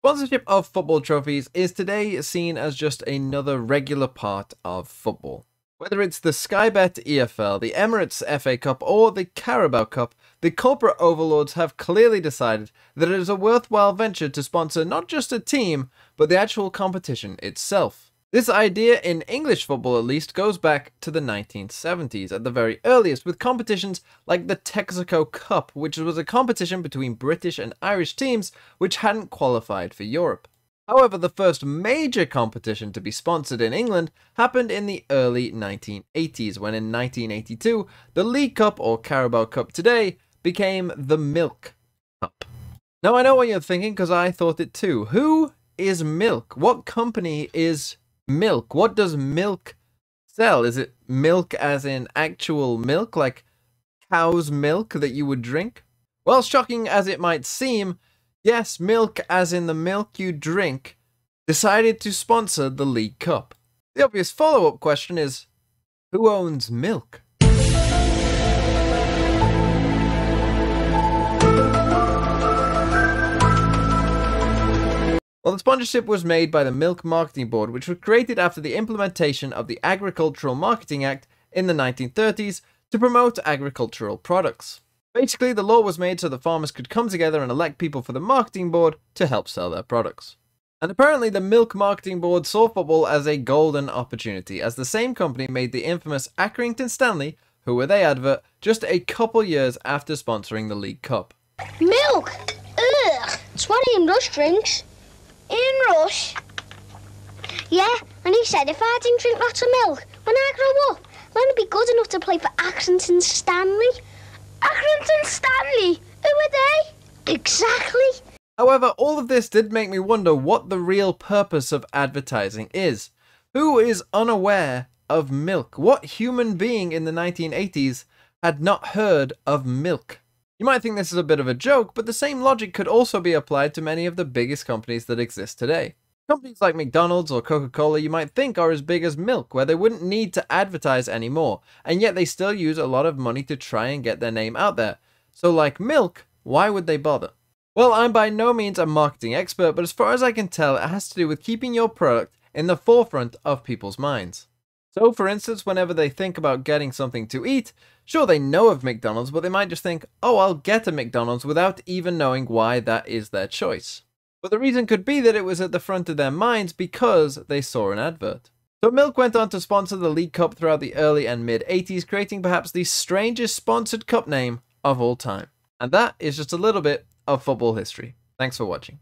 Sponsorship of football trophies is today seen as just another regular part of football. Whether it's the Sky Bet EFL, the Emirates FA Cup, or the Carabao Cup, the corporate overlords have clearly decided that it is a worthwhile venture to sponsor not just a team, but the actual competition itself. This idea, in English football at least, goes back to the 1970s at the very earliest, with competitions like the Texaco Cup, which was a competition between British and Irish teams which hadn't qualified for Europe. However, the first major competition to be sponsored in England happened in the early 1980s, when in 1982, the League Cup, or Carabao Cup today, became the Milk Cup. Now, I know what you're thinking, because I thought it too. Who is Milk? What company is milk. What does milk sell? Is it milk as in actual milk, like cow's milk that you would drink? Well, shocking as it might seem, yes, milk as in the milk you drink decided to sponsor the League Cup. The obvious follow up question is who owns milk? Well, the sponsorship was made by the Milk Marketing Board, which was created after the implementation of the Agricultural Marketing Act in the 1930s to promote agricultural products. Basically, the law was made so the farmers could come together and elect people for the marketing board to help sell their products. And apparently, the Milk Marketing Board saw football as a golden opportunity, as the same company made the infamous Accrington Stanley, Who Were They advert just a couple years after sponsoring the League Cup. Milk! Ugh! It's what Ian Rush drinks. Ian Rush? Yeah, and he said if I didn't drink lots of milk when I grow up, then I'd be good enough to play for Accrington Stanley. Accrington Stanley? Who are they? Exactly. However, all of this did make me wonder what the real purpose of advertising is. Who is unaware of milk? What human being in the 1980s had not heard of milk? You might think this is a bit of a joke, but the same logic could also be applied to many of the biggest companies that exist today. Companies like McDonald's or Coca-Cola you might think are as big as milk, where they wouldn't need to advertise anymore, and yet they still use a lot of money to try and get their name out there. So like milk, why would they bother? Well, I'm by no means a marketing expert, but as far as I can tell, it has to do with keeping your product in the forefront of people's minds. So, for instance, whenever they think about getting something to eat, sure, they know of McDonald's, but they might just think, oh, I'll get a McDonald's without even knowing why that is their choice. But the reason could be that it was at the front of their minds because they saw an advert. So Milk went on to sponsor the League Cup throughout the early and mid 80s, creating perhaps the strangest sponsored cup name of all time. And that is just a little bit of football history. Thanks for watching.